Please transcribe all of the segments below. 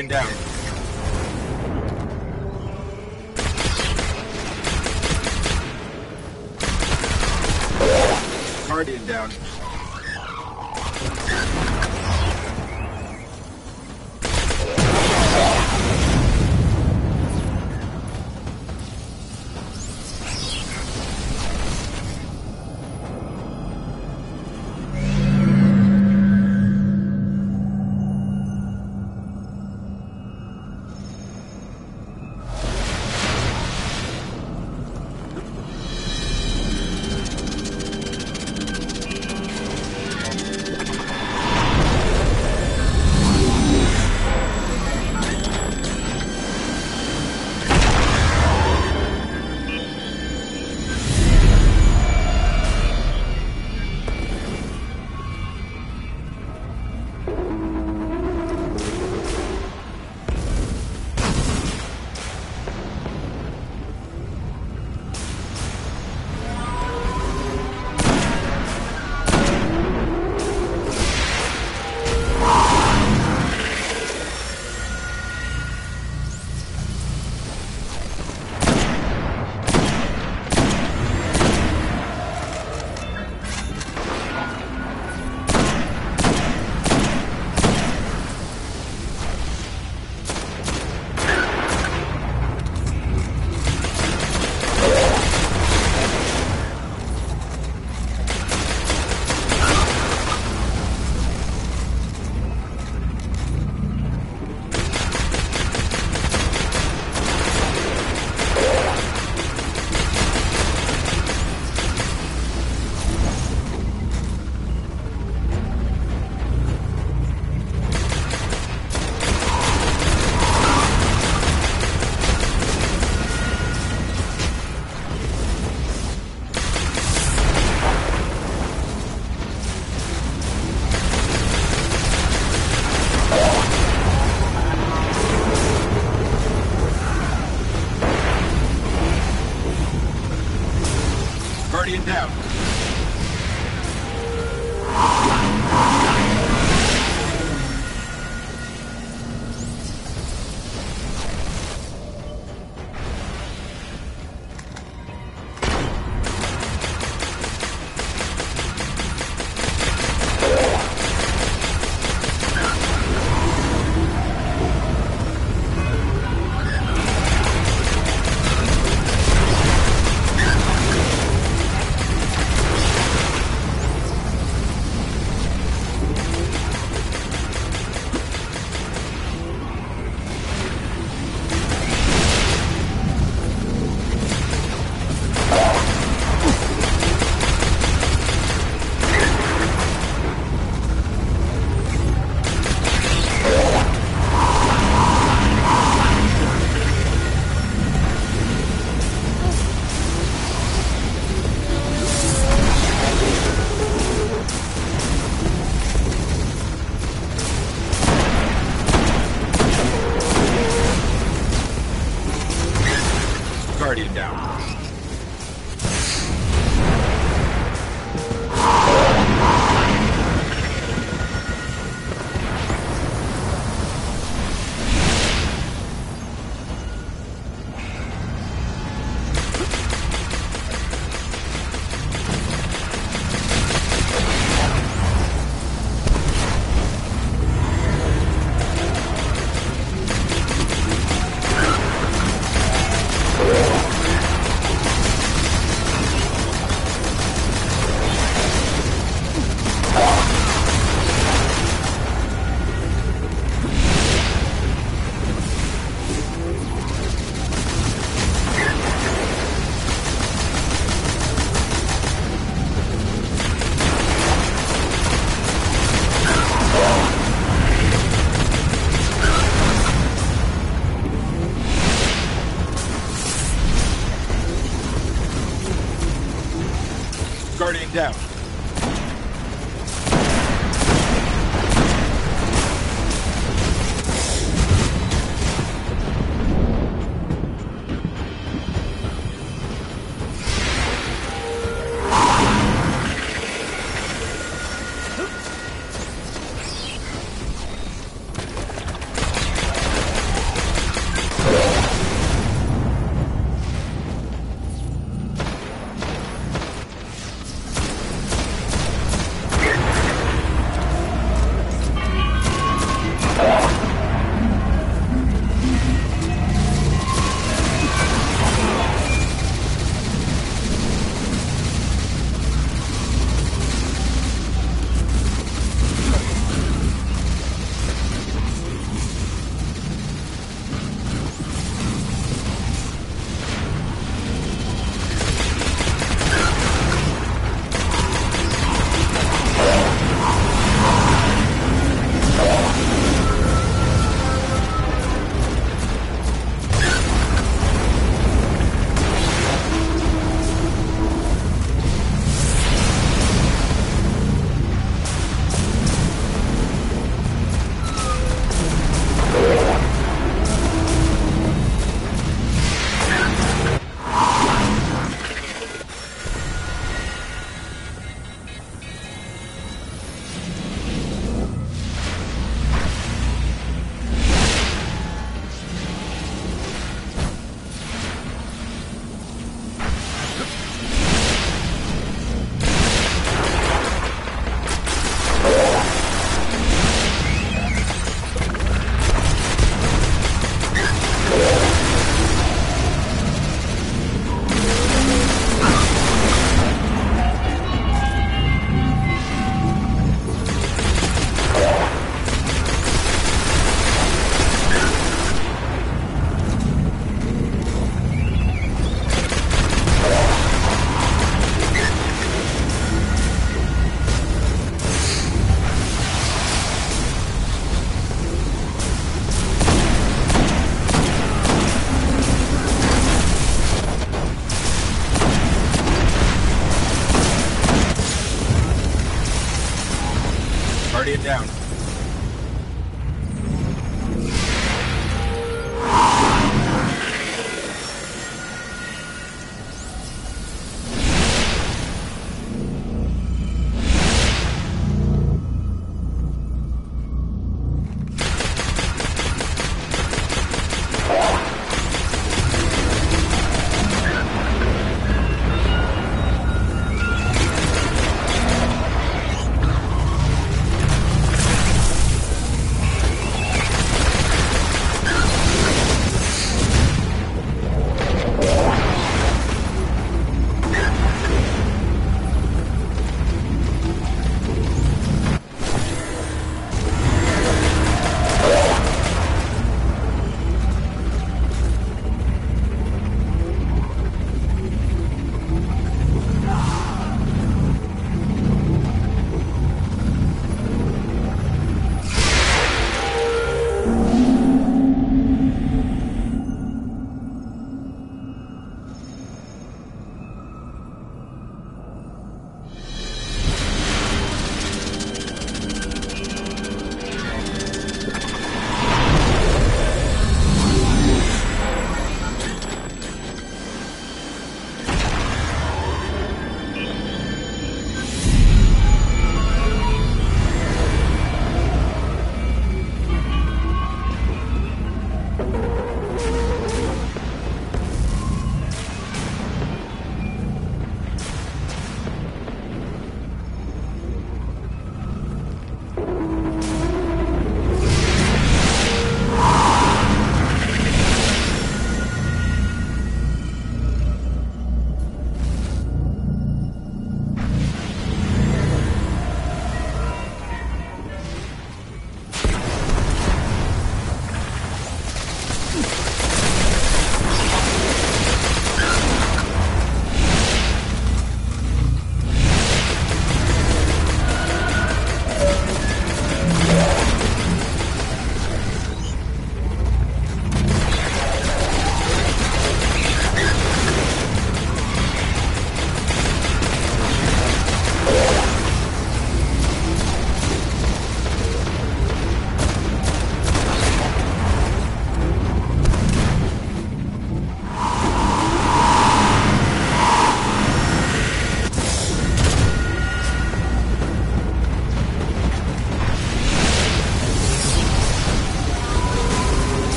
Guardian down. Guardian down. Guardian down.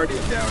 guardian down.